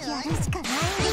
やるしかないね。